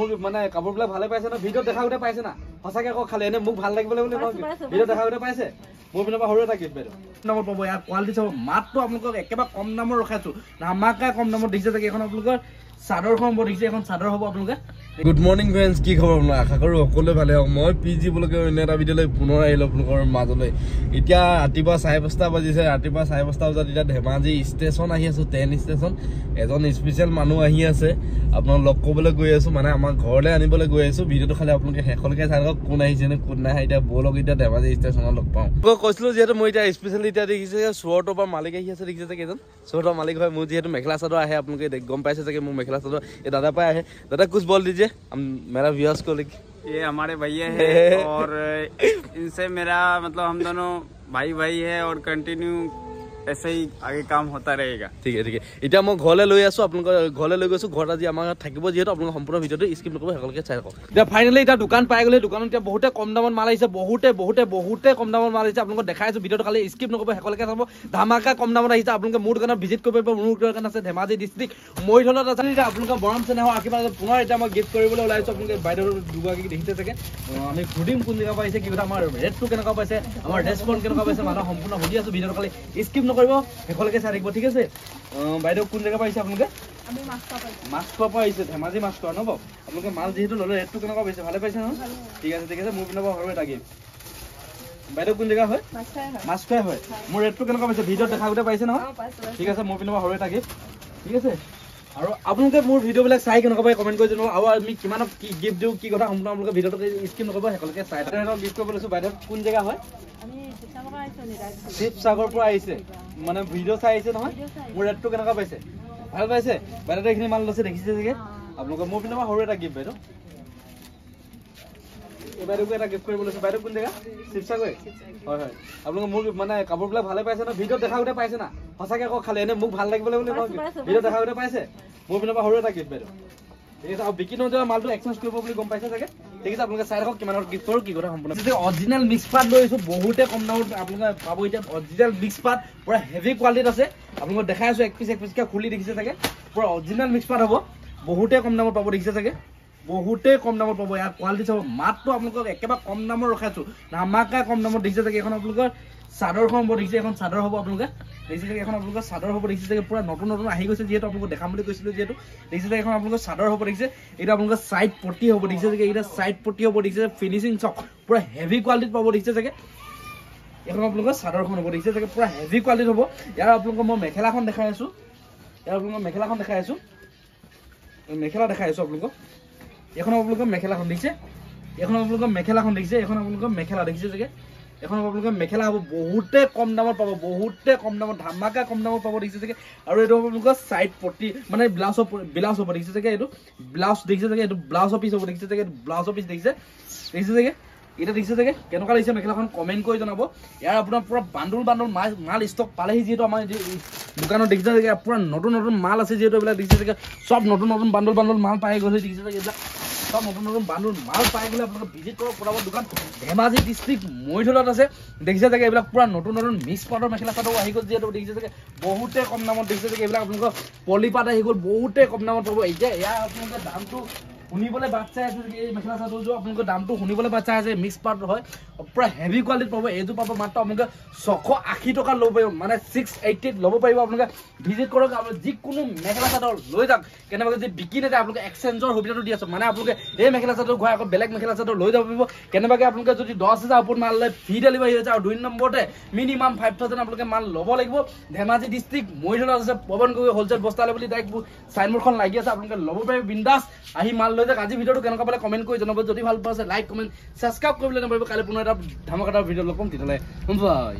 মোক মানে কাপোৰবিলাক ভালে পাইছে ন ভিডিঅ'ত দেখাওঁতে পাইছে না। সঁচাকে আকৌ খালি এনে মোক ভাল লাগিবলৈ বুলি মই ভিডিঅ'ত দেখাওঁতে পাইছে। মোৰ পিনৰ পৰা সৰু এটা গিফ্ট বাইদেউ। নম্বৰ পাব ইয়াৰ কোৱালিটি চাব। মাত্ৰ আপোনালোকক একেবাৰে কম দামৰ ৰখাইছো। ধামাকা কম দামত দেখিছে চাগে এখন আপোনালোকৰ। চাদৰখন হ'ব দেখিছে এখন চাদৰ হ'ব আপোনালোকে। গুড মৰ্ণিং ফ্ৰেণ্ডছ কি খবৰ? আপোনাৰ? আশা কৰোঁ সকলোৱে ভালে হওক। মই পি জি বুলিকে অন্য এটা ভিডিঅ'লৈ পুনৰ আহিলোঁ আপোনালোকৰ মাজলৈ। এতিয়া ৰাতিপুৱা চাৰে পাঁচটা বাজিছে। ৰাতিপুৱা চাৰে পাঁচটা বজাত এতিয়া ধেমাজি ষ্টেচন আহি আছোঁ ট্ৰেইন ষ্টেচন এজন স্পেচিয়েল মানুহ আহি আছে। আপোনাক লগ কৰিবলৈ গৈ আছোঁ। মানে আমাৰ ঘৰলৈ আনিবলৈ গৈ আছোঁ। ভিডিঅ'টো খালি আপোনালোকে শেষলৈকে চাই থাকক। কোন আহিছে নে কোন নাহে এতিয়া ব'লক এতিয়া ধেমাজি ষ্টেচনত লগ পাওঁ। মই কৈছিলোঁ যিহেতু মই এতিয়া স্পেচিয়েলি এতিয়া দেখিছে চুৰটৰ পৰা মালিক আহি আছে দেখিছে চাগে এজন? চুৰটৰ মালিক হয়। মোৰ যিহেতু মেখেলা চাদৰ আহে আপোনালোকে দে- গম পাইছে চাগে মোৰ মেখেলা চাদৰ এই দাদা পাই আহে। দাদা কুছ বল दे हम मेरा व्यूअर्स को लेके। ये हमारे भैया है और इनसे मेरा मतलब हम दोनों भाई भाई है और कंटिन्यू ऐसे ही आगे काम होता रहेगा ঠিক আছে ঠিক আছে এতিয়া মই ঘৰলৈ লৈ আছোঁ আপোনালোকৰ ঘৰলৈ লৈ গৈছোঁ ঘৰত আজি আমাৰ ঘৰত থাকিব যিহেতু আপোনালোকৰ সম্পূৰ্ণ ভিডিঅ'টো স্কিপ নকৰিব সকলোকে চাই থাকক এতিয়া ফাইনেলি এতিয়া দোকান পাই গ'লে দোকানত এতিয়া বহুতে কম দামত মাল আহিছে বহুতে বহুতে বহুতে কম দামত মাল আহিছে আপোনালোকক দেখাই আছোঁ ভিডিঅ'টো খালি স্কিপ নকৰিব শেষলৈকে চাব ধামাকা কম দামত আহিছে আপোনালোকে মোৰ দোকানত ভিজিট কৰিব পাৰিব মোৰ দোকান আছে ধেমাজি ডিষ্ট্ৰিক্ট মৰিধলত আছে এতিয়া আপোনালোকৰ বৰম চেনেহৰ আশীৰ্বাদ পুনৰ এতিয়া মই গিফ্ট কৰিবলৈ ওলাইছোঁ আপোনালোকে বাইদেউ দুগৰাকী দেখিছে চাগে অ, আমি ঘূৰিম কোন জেগা পাইছে কি কথা আমাৰ ৰেটটো কেনেকুৱা পাইছে আমাৰ ৰেচপঞ্চ কেনেকুৱা পাইছে মানুহ সম্পূৰ্ণ সুধি আছোঁ ভিডিঅ'টো খালি স্কিপ নকৰিব শেষলৈকে চাই থাকিব ঠিক আছে? বাইদেউ কোন জেগা পাইছে আপোনালোকে? মাছ পাই মাছখোৱাৰ পৰা আহিছে ধেমাজি মাছখোৱা ন বাৰু? আপোনালোকে মাছ যিহেতু ল'লে ৰেটটো কেনেকুৱা পাইছে? ভালে পাইছে নহয় ঠিক আছে ঠিক আছে মোৰ পিনৰ পৰা সৰু এটা গিফ্ট বাইদেউ কোন জেগা হয়? মাছ হয়। মাছখোৱাই হয়। মোৰ ৰেটটো কেনেকুৱা পাইছে? ভিডিঅ'ত পাইছে নহয়? অঁ পাইছোঁ পাইছোঁ। ঠিক আছে মোৰ পিনৰ পৰা সৰু এটা গিফ্ট ঠিক আছে? আৰু আপোনালোকে মোৰ ভিডিঅ'বিলাক চাই কেনেকুৱা পাই কমেণ্ট কৰি জনাব আৰু আমি কিমানক কি গিফ্ট দিওঁ কি কথা সম্পূৰ্ণ আপোনালোকে ভিডিঅ'টো স্কিপ নকৰিব শেষলৈকে চাই বাইদেউহঁতক গিফ্ট কৰিব লৈছোঁ বাইদেউ কোন জেগা হয়? আমি শিৱসাগৰ পৰা আহিছোঁ। মানে ভিডিঅ' চাই আহিছে নহয়। মোৰ ৰেটটো কেনেকুৱা পাইছে? ভাল পাইছে? বাইদেউ এইখিনি মাল লৈছে দেখিছে চাগে? আপোনালোকে মোৰ পৰা সৰু এটা গিফ্ট বাইদেউ। বাইদেউকো এটা গিফ্ট কৰিব লৈছোঁ। বাইদেউ কোন জেগা? শিৱসাগৰ? হয় হয়। আপোনালোকে মোৰ মানে কাপোৰবিলাক ভালে পাইছে ন ভিডিঅ'ত দেখাওঁতে পাইছে না? সঁচাকে আকৌ খালি এনে মোক ভাল লাগিবলৈ বুলি ভিডিঅ'ত দেখাওঁতে পাইছে? মোৰ পিনৰ পৰা সৰু এটা গিফ্ট বাইদেউ। ঠিক আছে আৰু মালটো কৰিব বুলি গম পাইছে চাগে? ঠিক আছে আপোনালোকে চাই গিফ্ট কৰোঁ কি কথা সম্পূৰ্ণ। অৰিজিনেল মিক্স বহুতে কম দামত আপোনালোকে পাব। এতিয়া অৰিজিনেল মিক্স পাত পুৰা হেভি কোৱালিটিত আছে। আপোনালোকক দেখাই আছোঁ এক পিচ এক পিচকৈ খুলি দেখিছে চাগে। পুৰা অৰিজিনেল মিক্স পাত হ'ব। বহুতে কম দামত পাব দেখিছে চাগে। বহুতে কম দামত পাব ইয়াৰ কোৱালিটি চাব। মাত্ৰ আপোনালোকক একেবাৰে কম দামত ৰখাইছোঁ। ধামাকা কম দামত দেখিছে চাগে এখন আপোনালোকৰ চাদৰখন হ'ব দেখিছে এখন চাদৰ হ'ব আপোনালোকে। দেখিছে এখন আপোনালোকৰ চাদৰ হ'ব দেখিছে চাগে পুৰা নতুন নতুন আহি গৈছে যিহেতু আপোনালোকক দেখাম বুলি কৈছিলোঁ যিহেতু। দেখিছে চাগে এখন আপোনালোকৰ চাদৰ হ'ব দেখিছে এইটো আপোনালোকৰ চাইড পট্টি হ'ব দেখিছে চাগে এইটো চাইড পট্টি হ'ব দেখিছে ফিনিচিং চক পুৰা হেভি কোৱালিটিত পাব দেখিছে চাগে। এখন আপোনালোকৰ চাদৰখন হ'ব দেখিছে চাগে পুৰা হেভি কোৱালিটিত হ'ব। ইয়াৰ আপোনালোকক মই মেখেলাখন দেখাই আছোঁ। ইয়াৰ আপোনালোকক মেখেলাখন দেখাই আছোঁ। মেখেলা দেখাই আছোঁ আপোনালোকক। এখন আপোনালোকৰ মেখেলাখন দেখিছে? এখন আপোনালোকৰ মেখেলাখন দেখিছে? এখন আপোনালোকৰ মেখেলা দেখিছে চাগে? এখন আপোনালোকৰ মেখেলা হ'ব বহুতে কম দামত পাব বহুতে কম দামত ধামাকা কম দামত পাব দেখিছে চাগে। আৰু এইটো আপোনালোকৰ চাইড পট্টি মানে ব্লাউজৰ ব্লাউজ হ'ব দেখিছে চাগে এইটো? ব্লাউজ দেখিছে চাগে এইটো? ব্লাউজৰ পিচ হ'ব দেখিছে চাগে ব্লাউজৰ পিচ দেখিছে? দেখিছে চাগে? এতিয়া দেখিছে চাগে? কেনেকুৱা লাগিছে মেখেলাখন? কমেণ্ট কৰি জনাব। ইয়াৰ আপোনাৰ পুৰা বান্দুল বান্দুল মাল মাল ষ্টক পালেহি যিহেতু আমাৰ দোকানত দেখিছে চাগে পুৰা নতুন নতুন মাল আছে যিহেতু এইবিলাক দেখিছে চাগে। চব নতুন নতুন বান্দুল বান্দুল মাল পাই গৈছে দেখিছে চাগে এইবিলাক। চব নতুন নতুন বান্দুল মাল পাই গ'লে আপোনালোকে ভিজিট কৰক পটাপট দোকান। ধেমাজি ডিষ্ট্ৰিক্ট মৰিধলত আছে। দেখিছে চাগে এইবিলাক পুৰা নতুন নতুন মিক্স পাটৰ মেখেলা চাদৰ আহি গ'ল যিহেতু দেখিছে চাগে বহুতে কম দামত দেখিছে চাগে এইবিলাক আপোনালোকৰ পলিপাত আহি গ'ল বহুতে কম দামত পাব। এতিয়া ইয়াৰ আপোনালোকে দামটো শুনিবলৈ বাট চাই আছে এই মেখেলা চাদৰযোৰ আপোনালোকৰ দামটো শুনিবলৈ বাট চাই আছে মিক্স পাট হয়। পুৰা হেভি কোৱালিটিত পাব এইযোৰ পাব মাত্ৰ আপোনালোকে ছশ আশী টকা ল'ব পাৰিব মানে ছিক্স এইটিত ল'ব পাৰিব আপোনালোকে। ভিজিট কৰক আপোনালোকে যিকোনো মেখেলা চাদৰ লৈ যাওক কেনেবাকৈ যদি বিকি নাযায় আপোনালোকে এক্সচেঞ্জৰ সুবিধাটো দি আছোঁ। মানে আপোনালোকে এই মেখেলা চাদৰ ঘূৰাই আকৌ বেলেগ মেখেলা চাদৰ লৈ যাব পাৰিব। কেনেবাকৈ আপোনালোকে যদি দহ হাজাৰ ওপৰত মাল লয় ফ্ৰী ডেলিভাৰী হৈ যায় আৰু দুই নম্বৰতে মিনিমাম ফাইভ থাউজেণ্ড আপোনালোকে মাল ল'ব লাগিব। ধেমাজি ডিষ্ট্ৰিক্ট মৰিধলত আছে পৱন গগৈ হ'লচেল বস্তালে বুলি ডাইৰেক্ট চাইনবোৰ্ডখন লাগি আছে আপোনালোকে ল'ব পাৰিব। বিন্দাছ আহি মাল লৈ যাওক। আজি ভিডিঅ'টো কেনেকুৱা পালে কমেণ্ট কৰি জনাব। যদি ভাল পাইছে লাইক কমেণ্ট ছাবস্ক্ৰাইব কৰিবলৈ নাপাৰিব কাইলৈ পুনৰ এটা ধামাকা এটা ভিডিঅ' লগ পাম। তেতিয়াহ'লে বাই